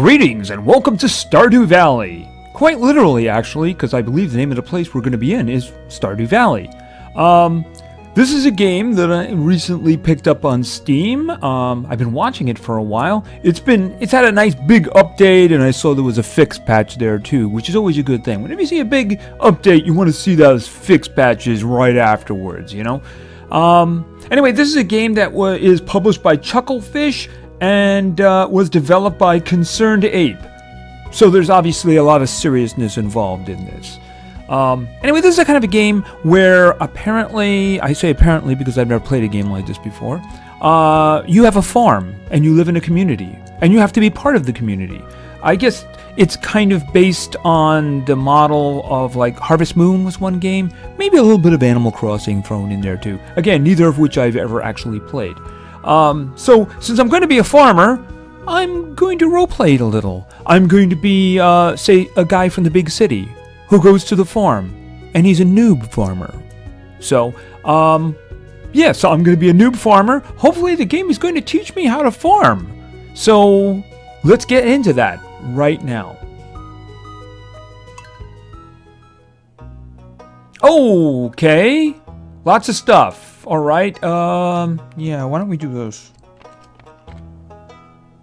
Greetings and welcome to Stardew Valley. Quite literally, actually, because I believe the name of the place we're going to be in is Stardew Valley. Um, this is a game that I recently picked up on Steam. Um, I've been watching it for a while. It's been, it's had a nice big update, and I saw there was a fix patch there too, which is always a good thing. Whenever you see a big update, you want to see those fix patches right afterwards, you know. Um, anyway, this is a game that is published by Chucklefish and uh, was developed by ConcernedApe. So there's obviously a lot of seriousness involved in this. Um, anyway, this is a kind of a game where apparently, I say apparently because I've never played a game like this before, uh, you have a farm and you live in a community and you have to be part of the community. I guess it's kind of based on the model of like Harvest Moon was one game, maybe a little bit of Animal Crossing thrown in there too. Again, neither of which I've ever actually played. Um, so, since I'm going to be a farmer, I'm going to roleplay it a little. I'm going to be, uh, say, a guy from the big city who goes to the farm, and he's a noob farmer. So, um, yeah, so I'm going to be a noob farmer. Hopefully, the game is going to teach me how to farm. So, let's get into that right now. Okay, lots of stuff. All right. Um. Yeah. Why don't we do this?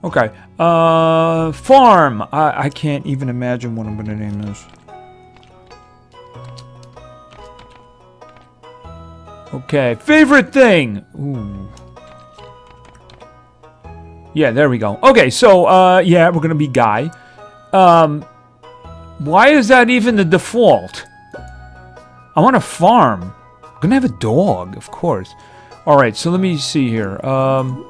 Okay. Uh. Farm. I I can't even imagine what I'm gonna name this. Okay. Favorite thing. Ooh. Yeah. There we go. Okay. So. Uh. Yeah. We're gonna be guy. Um. Why is that even the default? I want to farm gonna have a dog, of course. All right, so let me see here. Um,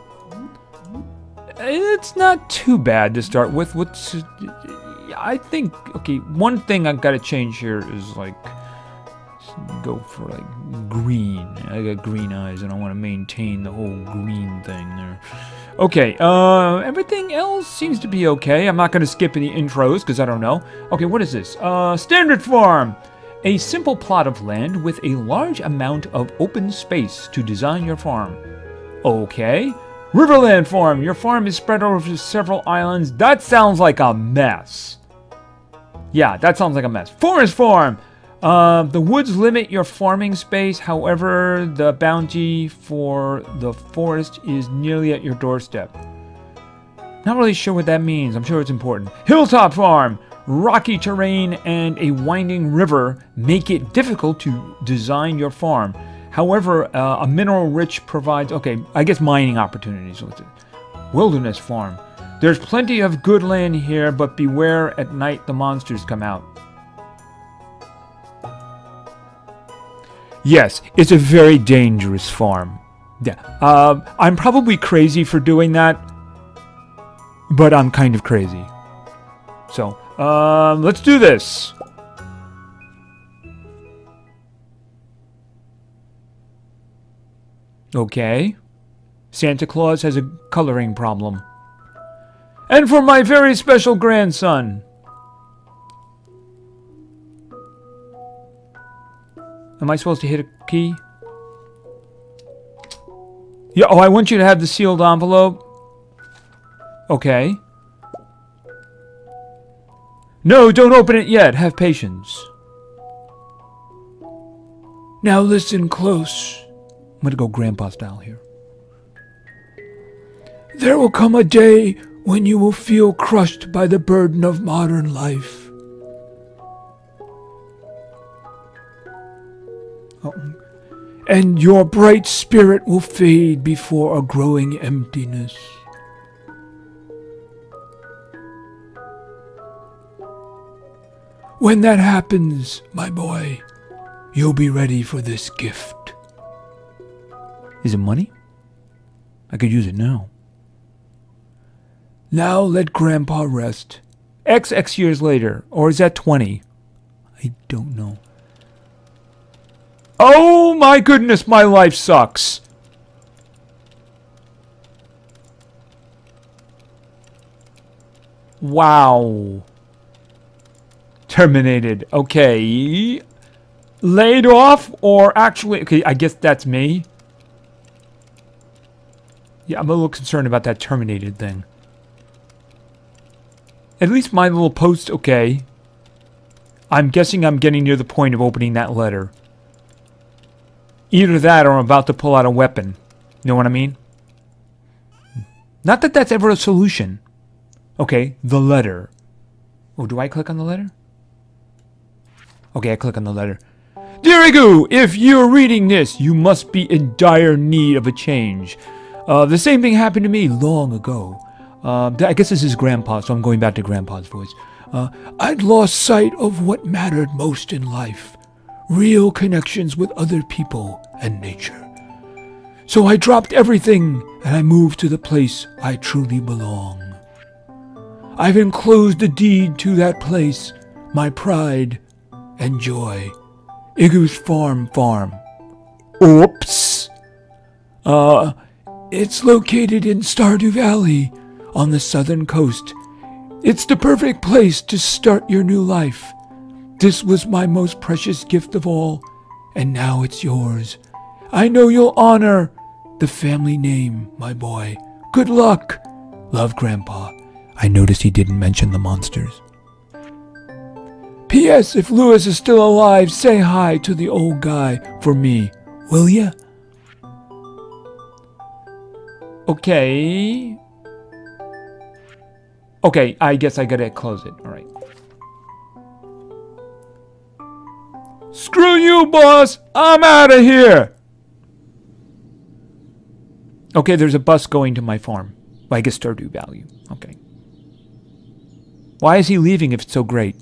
it's not too bad to start with. What's I think okay. One thing I've got to change here is like go for like green. I got green eyes, and I want to maintain the whole green thing there. Okay, uh, everything else seems to be okay. I'm not going to skip any intros because I don't know. Okay, what is this? Uh, standard farm. A simple plot of land with a large amount of open space to design your farm. Okay. Riverland Farm. Your farm is spread over several islands. That sounds like a mess. Yeah, that sounds like a mess. Forest Farm. Uh, the woods limit your farming space. However, the bounty for the forest is nearly at your doorstep. Not really sure what that means. I'm sure it's important. Hilltop Farm. Rocky terrain and a winding river make it difficult to design your farm. However, uh, a mineral rich provides, okay, I guess mining opportunities. Wilderness farm. There's plenty of good land here, but beware at night the monsters come out. Yes, it's a very dangerous farm. Yeah, uh, I'm probably crazy for doing that, but I'm kind of crazy. So, um, let's do this. Okay. Santa Claus has a coloring problem. And for my very special grandson. Am I supposed to hit a key? Yeah, oh, I want you to have the sealed envelope. Okay. No, don't open it yet. Have patience. Now listen close. I'm gonna go grandpa style here. There will come a day when you will feel crushed by the burden of modern life. Oh. And your bright spirit will fade before a growing emptiness. When that happens, my boy, you'll be ready for this gift. Is it money? I could use it now. Now let Grandpa rest. X X years later, or is that 20? I don't know. Oh my goodness, my life sucks. Wow. Terminated. Okay. Laid off or actually... Okay, I guess that's me. Yeah, I'm a little concerned about that terminated thing. At least my little post, okay. I'm guessing I'm getting near the point of opening that letter. Either that or I'm about to pull out a weapon. You know what I mean? Not that that's ever a solution. Okay, the letter. Oh, do I click on the letter? Okay, I click on the letter. Dear Igu, if you're reading this, you must be in dire need of a change. Uh, the same thing happened to me long ago. Uh, I guess this is Grandpa, so I'm going back to Grandpa's voice. Uh, I'd lost sight of what mattered most in life real connections with other people and nature. So I dropped everything and I moved to the place I truly belong. I've enclosed a deed to that place, my pride and joy. Igu's Farm Farm. Oops. Uh, it's located in Stardew Valley on the southern coast. It's the perfect place to start your new life. This was my most precious gift of all, and now it's yours. I know you'll honor the family name, my boy. Good luck. Love, Grandpa. I noticed he didn't mention the monsters. P.S. If Lewis is still alive, say hi to the old guy for me, will ya? Okay. Okay, I guess I gotta close it. Alright. Screw you, boss! I'm out of here! Okay, there's a bus going to my farm. I guess Stardew Valley. Okay. Why is he leaving if it's so great?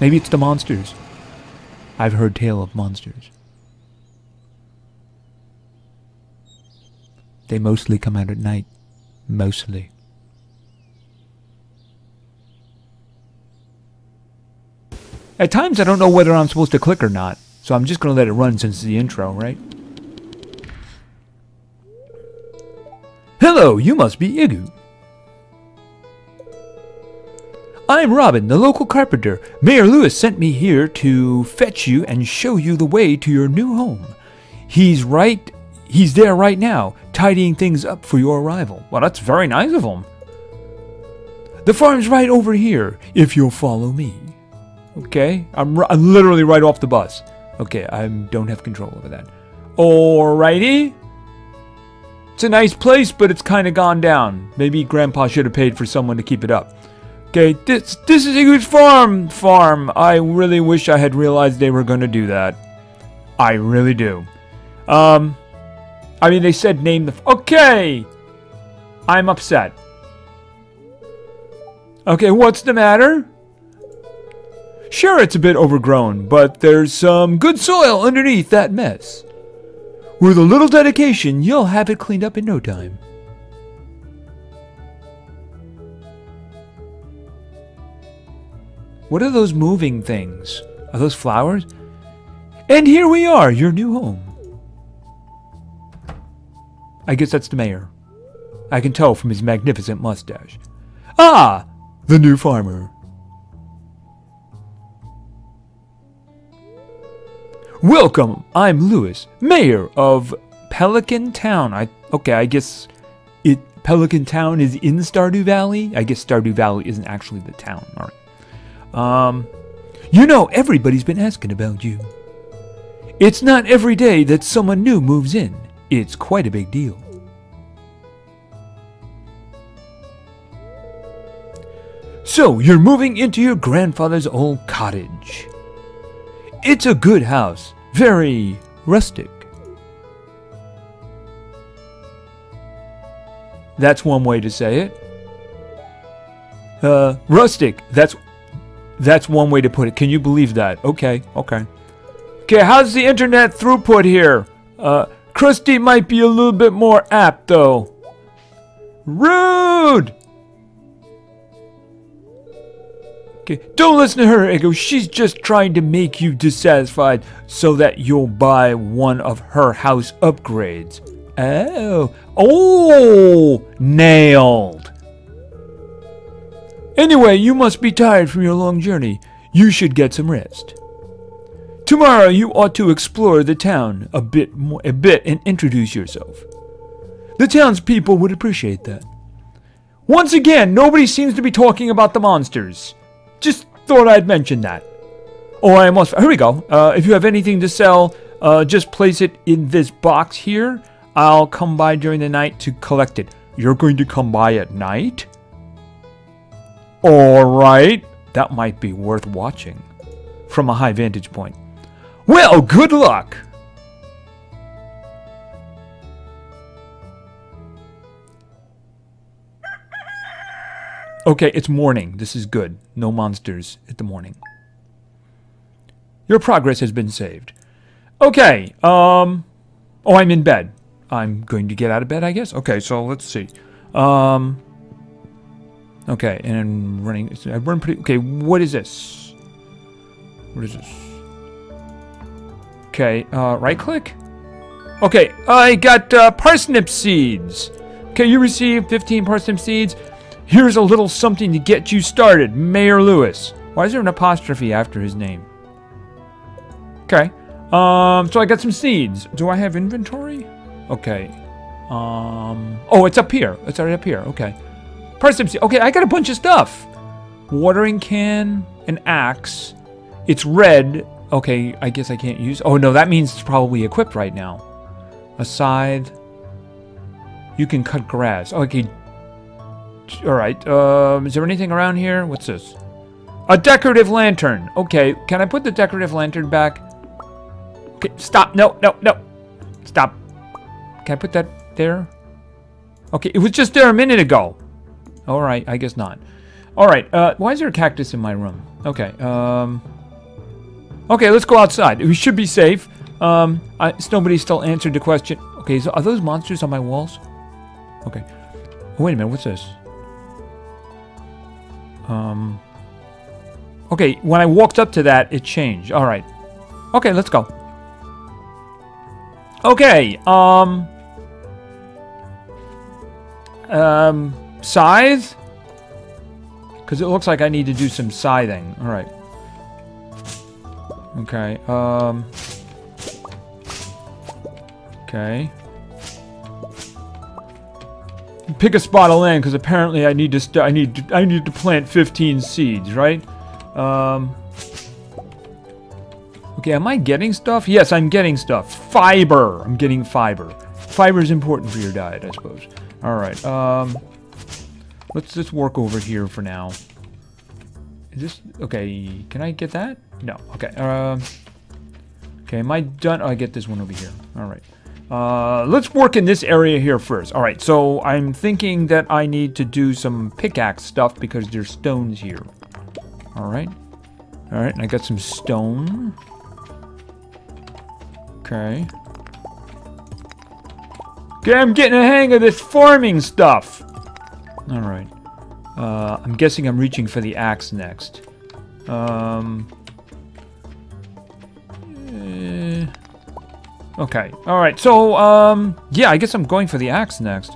Maybe it's the monsters. I've heard tale of monsters. They mostly come out at night. Mostly. At times I don't know whether I'm supposed to click or not, so I'm just going to let it run since it's the intro, right? Hello, you must be Igu. I'm Robin, the local carpenter. Mayor Lewis sent me here to fetch you and show you the way to your new home. He's right he's there right now, tidying things up for your arrival. Well, that's very nice of him. The farm's right over here, if you'll follow me. Okay, I'm, I'm literally right off the bus. Okay, I don't have control over that. Alrighty. It's a nice place, but it's kind of gone down. Maybe Grandpa should have paid for someone to keep it up. Okay, this this is a good farm. Farm. I really wish I had realized they were going to do that. I really do. Um, I mean, they said name the. Okay, I'm upset. Okay, what's the matter? Sure, it's a bit overgrown, but there's some good soil underneath that mess. With a little dedication, you'll have it cleaned up in no time. What are those moving things? Are those flowers? And here we are, your new home. I guess that's the mayor. I can tell from his magnificent mustache. Ah, the new farmer. Welcome, I'm Lewis, mayor of Pelican Town. I okay, I guess it Pelican Town is in Stardew Valley. I guess Stardew Valley isn't actually the town. All right. Um, you know everybody's been asking about you. It's not every day that someone new moves in. It's quite a big deal. So, you're moving into your grandfather's old cottage. It's a good house, very rustic. That's one way to say it. Uh, rustic. That's that's one way to put it. Can you believe that? Okay, okay. Okay, how's the internet throughput here? Uh, Krusty might be a little bit more apt though. Rude! Okay, don't listen to her, Igu. She's just trying to make you dissatisfied so that you'll buy one of her house upgrades. Oh, oh, nailed. Anyway, you must be tired from your long journey. You should get some rest. Tomorrow you ought to explore the town a bit more, a bit and introduce yourself. The townspeople would appreciate that. Once again, nobody seems to be talking about the monsters. Just thought I'd mention that. Oh, I almost. Here we go. Uh, if you have anything to sell, uh, just place it in this box here. I'll come by during the night to collect it. You're going to come by at night? Alright. That might be worth watching. From a high vantage point. Well, good luck! Okay, it's morning. This is good. No monsters at the morning. Your progress has been saved. Okay, um... Oh, I'm in bed. I'm going to get out of bed, I guess? Okay, so let's see. Um... Okay, and I'm running... I run pretty... Okay, what is this? What is this? Okay, uh, right-click? Okay, I got uh, parsnip seeds. Okay, you received 15 parsnip seeds. Here's a little something to get you started, Mayor Lewis. Why is there an apostrophe after his name? Okay. Um, so I got some seeds. Do I have inventory? Okay. Um, oh, it's up here. It's already up here. Okay. Parsnip seed. Okay, I got a bunch of stuff. Watering can, an axe. It's red. Okay, I guess I can't use... Oh, no, that means it's probably equipped right now. A scythe. You can cut grass. Okay. Alright. Um, is there anything around here? What's this? A decorative lantern. Okay, can I put the decorative lantern back? Okay, stop. No, no, no. Stop. Can I put that there? Okay, it was just there a minute ago. Alright, I guess not. Alright, uh, why is there a cactus in my room? Okay, um... Okay, let's go outside. We should be safe. Um, I, nobody still answered the question. Okay, so are those monsters on my walls? Okay. wait a minute, what's this? Um... Okay, when I walked up to that, it changed. Alright. Okay, let's go. Okay, um... Um, scythe? Because it looks like I need to do some scything. Alright. Okay, um... Okay. Pick a spot of land, because apparently I need to I need to, I need to plant 15 seeds, right? Um... Okay, am I getting stuff? Yes, I'm getting stuff. Fiber! I'm getting fiber. Fiber is important for your diet, I suppose. Alright, um... Let's just work over here for now. Is this... Okay, can I get that? No. Okay, um... Okay, am I done? Oh, I get this one over here. Alright. Uh, let's work in this area here first. Alright, so I'm thinking that I need to do some pickaxe stuff because there's stones here. Alright. Alright, and I got some stone. Okay. Okay, I'm getting a hang of this farming stuff. Alright. Uh, I'm guessing I'm reaching for the axe next. Um... Eh, okay. Alright, so, um... Yeah, I guess I'm going for the axe next.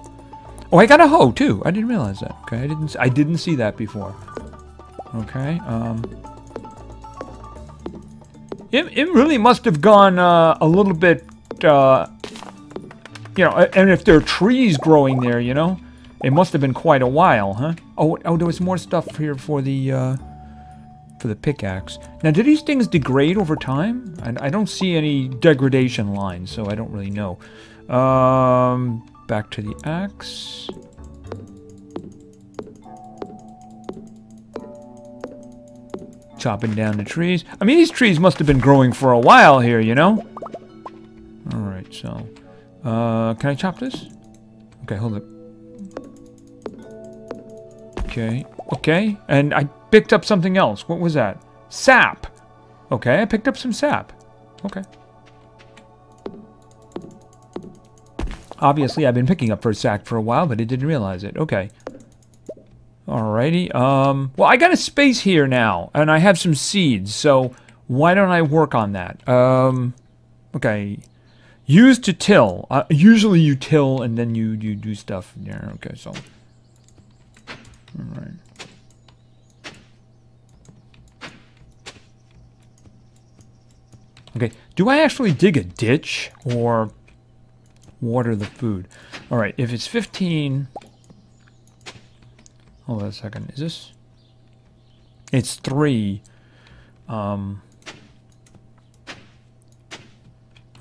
Oh, I got a hoe, too. I didn't realize that. Okay, I didn't, I didn't see that before. Okay, um... It, it really must have gone uh, a little bit, uh, you know, and if there are trees growing there, you know, it must have been quite a while, huh? Oh, oh, there was more stuff here for the, uh, for the pickaxe. Now, do these things degrade over time? I, I don't see any degradation lines, so I don't really know. Um, back to the axe. Chopping down the trees. I mean, these trees must have been growing for a while here, you know? Alright, so... Uh, can I chop this? Okay, hold it. Okay, okay. And I picked up something else. What was that? Sap! Okay, I picked up some sap. Okay. Obviously, I've been picking up for a sack for a while, but I didn't realize it. Okay. Alrighty. Um, well, I got a space here now, and I have some seeds, so why don't I work on that? Um, okay. Use to till. Uh, usually you till and then you, you do stuff there. Okay, so. Alright. Okay, do I actually dig a ditch or water the food? Alright, if it's 15... Hold on a second. Is this... It's 3. Um...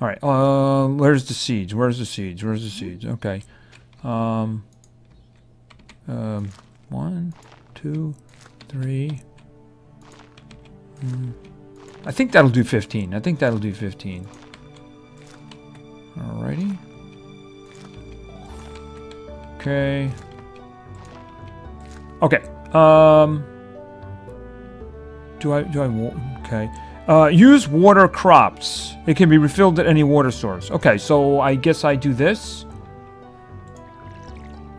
Alright, um, where's the seeds? Where's the seeds? Where's the seeds? Okay. Um... Um... One, two, three... Mm. I think that'll do 15. I think that'll do 15. Alrighty. Okay. Okay. Um. Do I do I okay? Uh, use water crops. It can be refilled at any water source. Okay, so I guess I do this.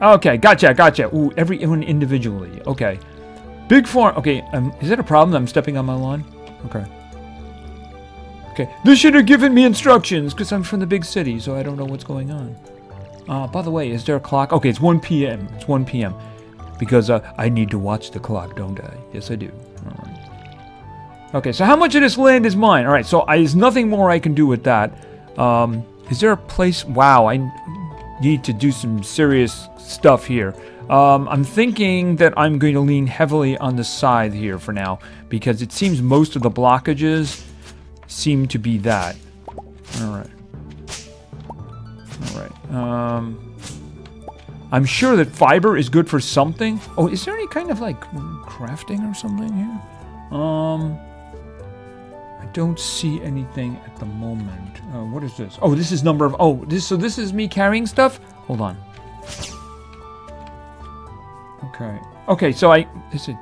Okay, gotcha, gotcha. Ooh, everyone individually. Okay. Big farm. Okay, um, is it a problem I'm stepping on my lawn? Okay. Okay, this should have given me instructions because I'm from the big city, so I don't know what's going on. Uh, by the way, is there a clock? Okay, it's 1 p.m. It's 1 p.m. Because uh, I need to watch the clock, don't I? Yes, I do. Okay, so how much of this land is mine? All right, so I, there's nothing more I can do with that. Um, is there a place? Wow, I need to do some serious stuff here. Um, I'm thinking that I'm going to lean heavily on the side here for now because it seems most of the blockages seem to be that. Alright. Alright. Um, I'm sure that fiber is good for something. Oh, is there any kind of like crafting or something here? Um, don't see anything at the moment. Uh, what is this? Oh, this is number of. Oh, this. So this is me carrying stuff. Hold on. Okay. Okay. So I. Is it?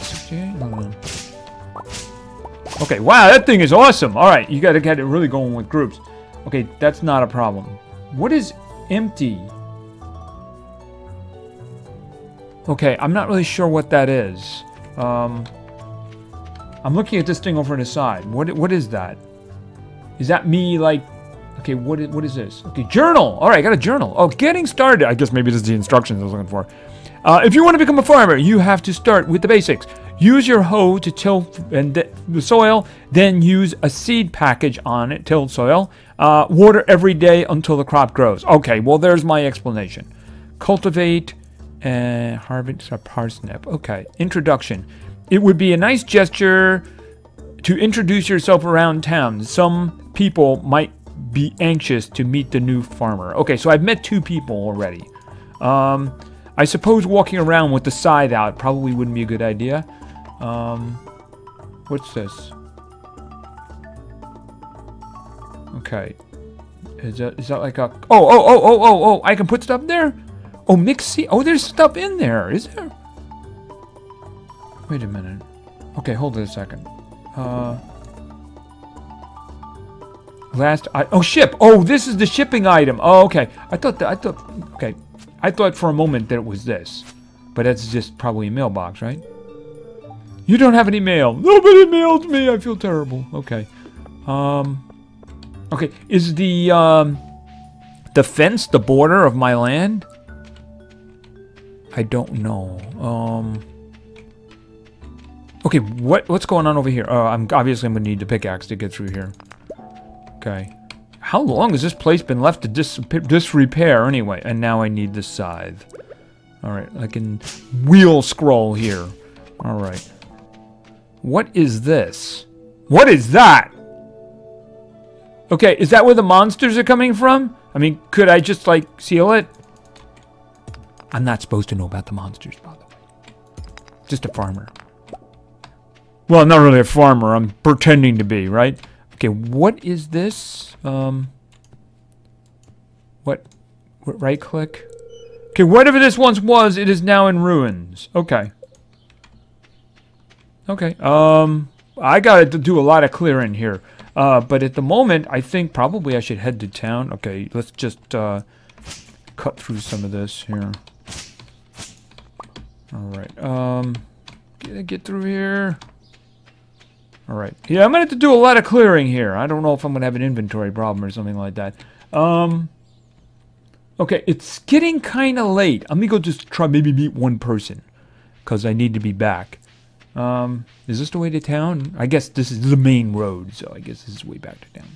Okay, wow, that thing is awesome. All right, you got to get it really going with groups. Okay, that's not a problem. What is empty? Okay, I'm not really sure what that is. Um, I'm looking at this thing over on the side. What what is that? Is that me like? Okay, what is what is this? Okay, journal. All right, I got a journal. Oh, getting started. I guess maybe this is the instructions I was looking for. Uh, if you want to become a farmer, you have to start with the basics. Use your hoe to till and the soil, then use a seed package on it, tilled soil. Uh, water every day until the crop grows. Okay, well, there's my explanation. Cultivate and harvest a parsnip. Okay, introduction. It would be a nice gesture to introduce yourself around town. Some people might be anxious to meet the new farmer. Okay, so I've met two people already. Um, I suppose walking around with the scythe out probably wouldn't be a good idea. Um, what's this? Okay. Is that, is that like a... Oh, oh, oh, oh, oh, oh, I can put stuff there? Oh, mix seed. Oh, there's stuff in there, is there? Wait a minute. Okay, hold it a second. Uh... Last, I, oh, ship. Oh, this is the shipping item. Oh, okay. I thought that, I thought, okay. I thought for a moment that it was this. But that's just probably a mailbox, right? You don't have any mail. Nobody mailed me. I feel terrible. Okay. Um. Okay. Is the um the fence the border of my land? I don't know. Um. Okay. What what's going on over here? Uh, I'm obviously I'm gonna need the pickaxe to get through here. Okay. How long has this place been left to dis disrepair anyway? And now I need the scythe. Alright, I can wheel scroll here. Alright. What is this? What is that? Okay, is that where the monsters are coming from? I mean, could I just, like, seal it? I'm not supposed to know about the monsters, by the way. Just a farmer. Well, not really a farmer. I'm pretending to be, right? Okay, what is this? Um, what? what right click? Okay, whatever this once was, it is now in ruins. Okay. Okay. Um, I got to do a lot of clearing here. Uh, but at the moment, I think probably I should head to town. Okay, let's just uh, cut through some of this here. All right. Um, get, get through here. All right. Yeah, I'm going to have to do a lot of clearing here. I don't know if I'm going to have an inventory problem or something like that. Um, okay, it's getting kind of late. Going to go just try maybe meet one person because I need to be back. Um, is this the way to town? I guess this is the main road, so I guess this is way back to town.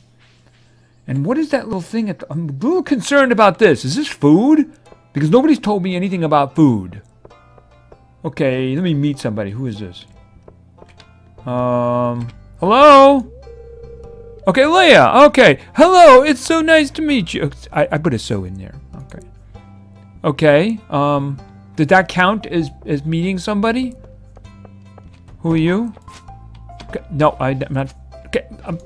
And what is that little thing at the, I'm a little concerned about this. Is this food? Because nobody's told me anything about food. Okay, let me meet somebody. Who is this? Um, hello? Okay, Leah. Okay, hello. It's so nice to meet you. I, I put a so in there. Okay. Okay. Um, did that count as as meeting somebody? Who are you? Okay, no, I, am not. Okay. Um,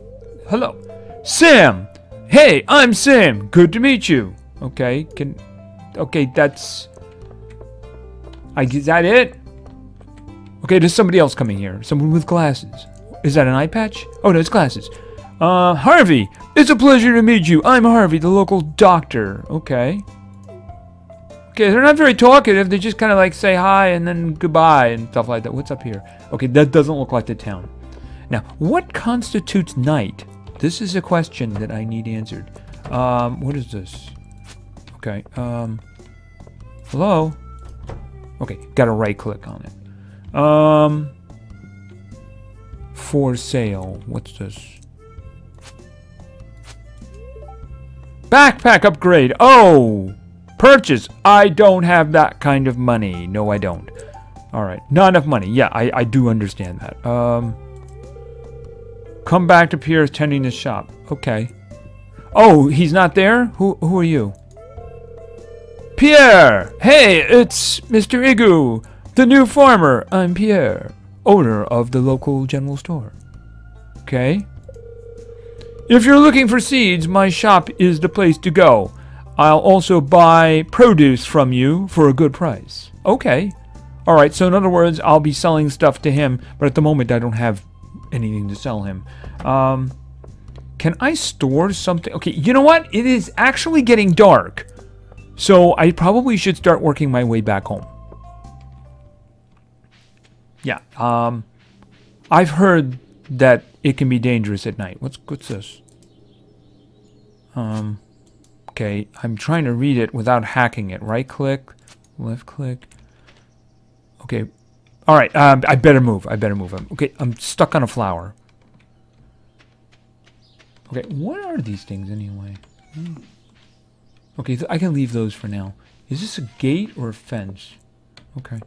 hello, Sam. Hey, I'm Sam. Good to meet you. Okay. Can. Okay, that's. I is that it? Okay, there's somebody else coming here. Someone with glasses. Is that an eye patch? Oh, no, it's glasses. Uh, Harvey, it's a pleasure to meet you. I'm Harvey, the local doctor. Okay. Okay, they're not very talkative. They just kind of like say hi and then goodbye and stuff like that. What's up here? Okay, that doesn't look like the town. Now, what constitutes night? This is a question that I need answered. Um, what is this? Okay, um, hello? Okay, gotta right click on it. Um, for sale. What's this? Backpack upgrade. Oh, purchase. I don't have that kind of money. No, I don't. All right, not enough money. Yeah, I, I do understand that. Um, come back to Pierre's tending his shop. Okay. Oh, he's not there? Who, who are you? Pierre! Hey, it's Mr. Igu. The new farmer, I'm Pierre, owner of the local general store. Okay? If you're looking for seeds, my shop is the place to go. I'll also buy produce from you for a good price. Okay. Alright, so in other words, I'll be selling stuff to him, but at the moment I don't have anything to sell him. Um, can I store something? Okay, you know what? It is actually getting dark. So I probably should start working my way back home yeah. Um, I've heard that it can be dangerous at night. What's what's this? Um, okay, I'm trying to read it without hacking it. Right click, left click. Okay, all right. Um, I better move. I better move. Okay, I'm stuck on a flower. Okay, what are these things anyway? Okay, I can leave those for now. Is this a gate or a fence? Okay.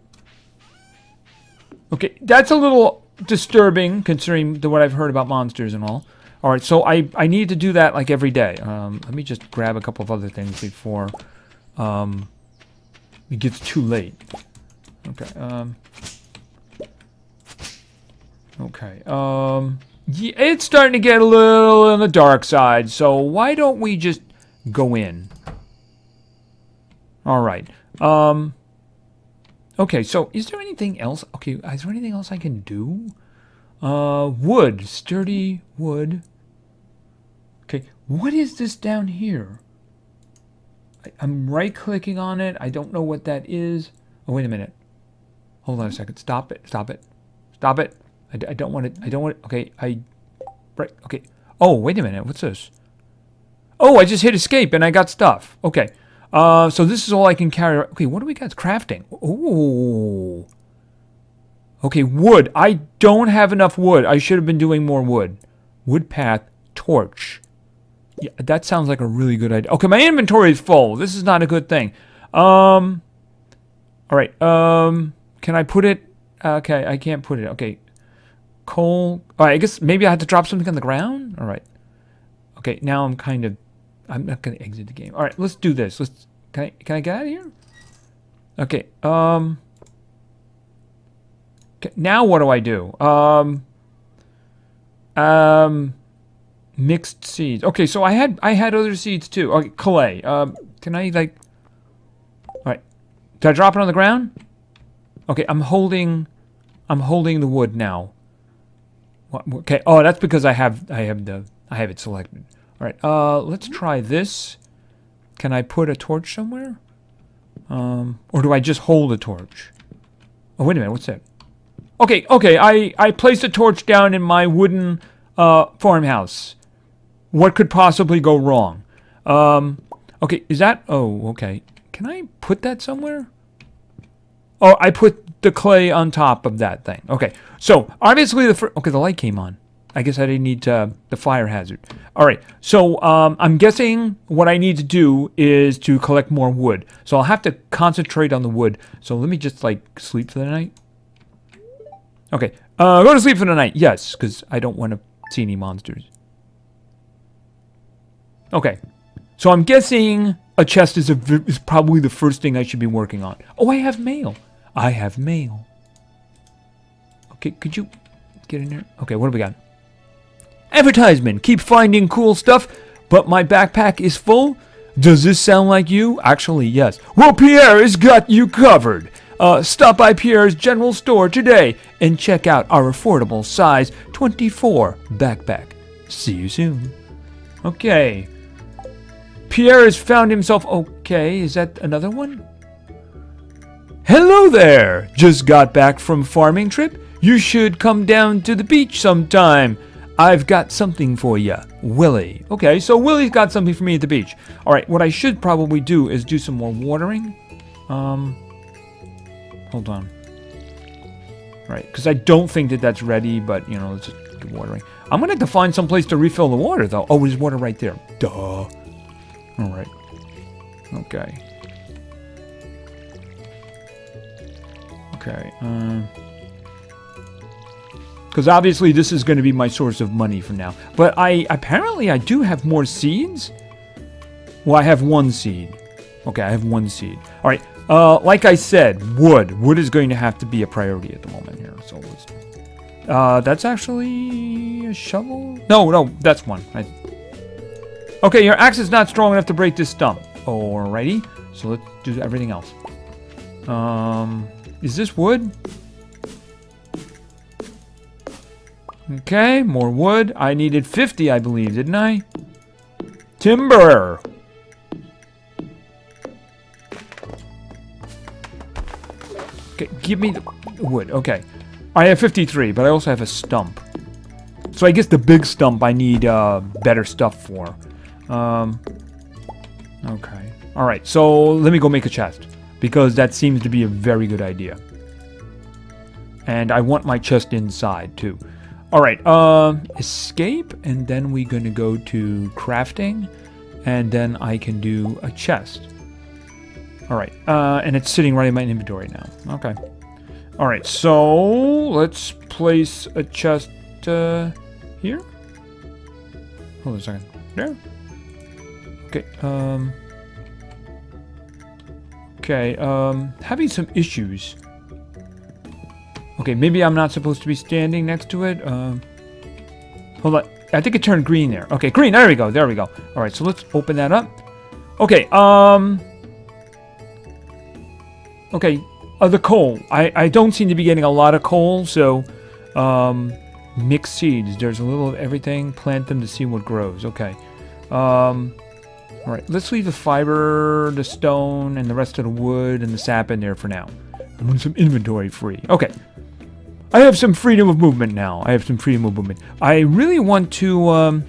Okay, that's a little disturbing considering the, what I've heard about monsters and all. All right, so I, I need to do that like every day. Um, let me just grab a couple of other things before um, it gets too late. Okay. Um, okay. Um, yeah, it's starting to get a little on the dark side, so why don't we just go in? All right. Um, Okay, so is there anything else? Okay, is there anything else I can do? Uh, wood, sturdy wood. Okay, what is this down here? I, am right-clicking on it. I don't know what that is. Oh, wait a minute. Hold on a second. Stop it. Stop it. Stop it. I, I don't want it. I don't want it. Okay, I... Right, okay. Oh, wait a minute. What's this? Oh, I just hit escape and I got stuff. Okay. Uh, so this is all I can carry. Okay, what do we got? Crafting. Oh. Okay, wood. I don't have enough wood. I should have been doing more wood. Wood path, torch. Yeah, that sounds like a really good idea. Okay, my inventory is full. This is not a good thing. Um, all right. Um, can I put it? Okay, I can't put it. Okay, coal. All right, I guess maybe I have to drop something on the ground. All right. Okay, now I'm kind of I'm not gonna exit the game. All right, let's do this. Let's. Can I? Can I get out of here? Okay. Um. Now what do I do? Um. Um. Mixed seeds. Okay, so I had I had other seeds too. Okay, clay. Um. Can I like? All right. Did I drop it on the ground? Okay, I'm holding. I'm holding the wood now. What, okay. Oh, that's because I have I have the I have it selected. All right, uh, let's try this. Can I put a torch somewhere? Um, or do I just hold a torch? Oh, wait a minute, what's that? Okay, okay, I, I placed a torch down in my wooden uh, farmhouse. What could possibly go wrong? Um, okay, is that... Oh, okay. Can I put that somewhere? Oh, I put the clay on top of that thing. Okay, so obviously the... Okay, the light came on. I guess I didn't need uh, the fire hazard. All right, so um, I'm guessing what I need to do is to collect more wood. So I'll have to concentrate on the wood. So let me just like sleep for the night. Okay, uh, go to sleep for the night. Yes, because I don't want to see any monsters. Okay, so I'm guessing a chest is, a, is probably the first thing I should be working on. Oh, I have mail. I have mail. Okay, could you get in there? Okay, what do we got? Advertisement. Keep finding cool stuff, but my backpack is full. Does this sound like you? Actually, yes. Well, Pierre has got you covered. Uh, stop by Pierre's General Store today and check out our affordable size 24 backpack. See you soon. Okay. Pierre has found himself. Okay, is that another one? Hello there! Just got back from farming trip? You should come down to the beach sometime. I've got something for you, Willy. Okay, so Willy's got something for me at the beach. All right, what I should probably do is do some more watering. Um, hold on. All right, because I don't think that that's ready, but, you know, let's just watering. I'm going to have to find some place to refill the water, though. Oh, there's water right there. Duh. All right. Okay. Okay. Um... Uh, because obviously this is going to be my source of money for now. But I apparently I do have more seeds. Well, I have one seed. Okay, I have one seed. All right. Uh, like I said, wood. Wood is going to have to be a priority at the moment here. So let's. Uh, that's actually a shovel. No, no, that's one. I... Okay, your axe is not strong enough to break this stump. Alrighty. So let's do everything else. Um, is this wood? Okay, more wood. I needed 50, I believe, didn't I? Timber! Okay, give me the wood. Okay. I have 53, but I also have a stump. So I guess the big stump I need uh, better stuff for. Um, okay. Alright, so let me go make a chest. Because that seems to be a very good idea. And I want my chest inside, too. All right, uh, escape, and then we're to go to crafting, and then I can do a chest. All right, uh, and it's sitting right in my inventory now. Okay. All right, so let's place a chest uh, here. Hold on a second. There. Okay. Um. Okay. Um. Having some issues. Okay, maybe I'm not supposed to be standing next to it. Um, hold on. I think it turned green there. Okay, green. There we go. There we go. All right, so let's open that up. Okay. Um. Okay. Uh, the coal. I I don't seem to be getting a lot of coal, so um, mix seeds. There's a little of everything. Plant them to see what grows. Okay. Um. All right. Let's leave the fiber, the stone, and the rest of the wood and the sap in there for now. I want some inventory free. Okay. I have some freedom of movement now. I have some freedom of movement. I really want to um,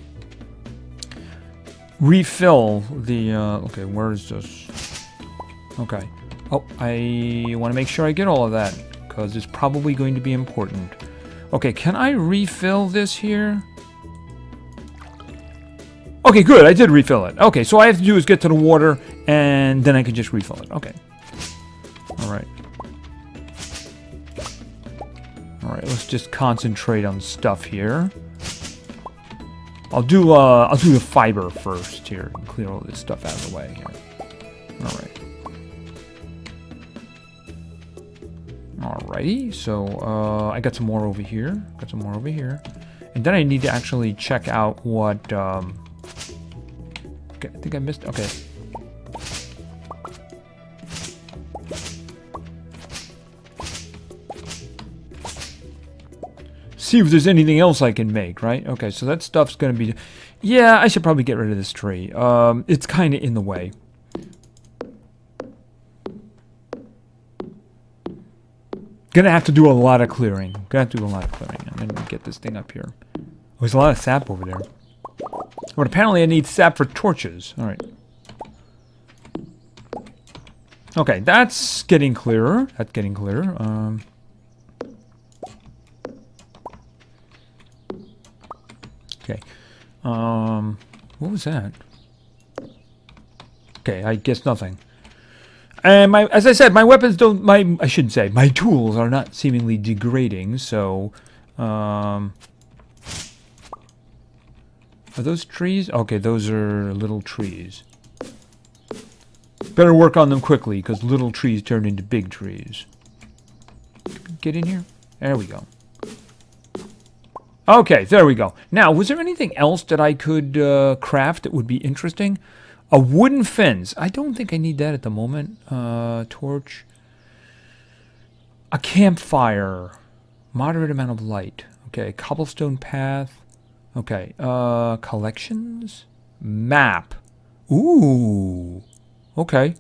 refill the... Uh, okay, where is this? Okay. Oh, I want to make sure I get all of that because it's probably going to be important. Okay, can I refill this here? Okay, good. I did refill it. Okay, so all I have to do is get to the water and then I can just refill it. Okay. Alright, let's just concentrate on stuff here. I'll do uh I'll do the fiber first here and clear all this stuff out of the way here. Alright. Alrighty, so uh I got some more over here. Got some more over here. And then I need to actually check out what um Okay, I think I missed okay. See if there's anything else I can make, right? Okay, so that stuff's gonna be... Yeah, I should probably get rid of this tree. Um, it's kind of in the way. Gonna have to do a lot of clearing. Gonna have to do a lot of clearing. I'm gonna get this thing up here. Oh, there's a lot of sap over there. But apparently I need sap for torches. Alright. Okay, that's getting clearer. That's getting clearer. Um... Okay. Um, what was that? Okay, I guess nothing. And my, as I said, my weapons don't. My, I shouldn't say, my tools are not seemingly degrading. So, um, are those trees? Okay, those are little trees. Better work on them quickly, because little trees turn into big trees. Get in here. There we go. Okay, there we go. Now, was there anything else that I could uh, craft that would be interesting? A wooden fence. I don't think I need that at the moment. Uh, torch. A campfire. Moderate amount of light. Okay, cobblestone path. Okay, uh, collections? Map. Ooh. Okay.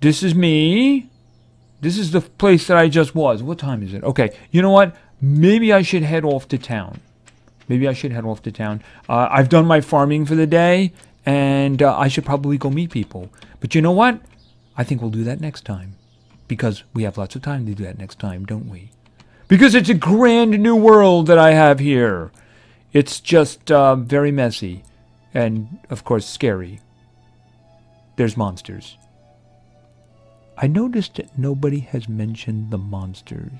This is me. This is the place that I just was. What time is it? Okay, you know what? Maybe I should head off to town. Maybe I should head off to town. Uh, I've done my farming for the day, and uh, I should probably go meet people. But you know what? I think we'll do that next time. Because we have lots of time to do that next time, don't we? Because it's a grand new world that I have here. It's just uh, very messy. And, of course, scary. There's monsters. I noticed that nobody has mentioned the monsters.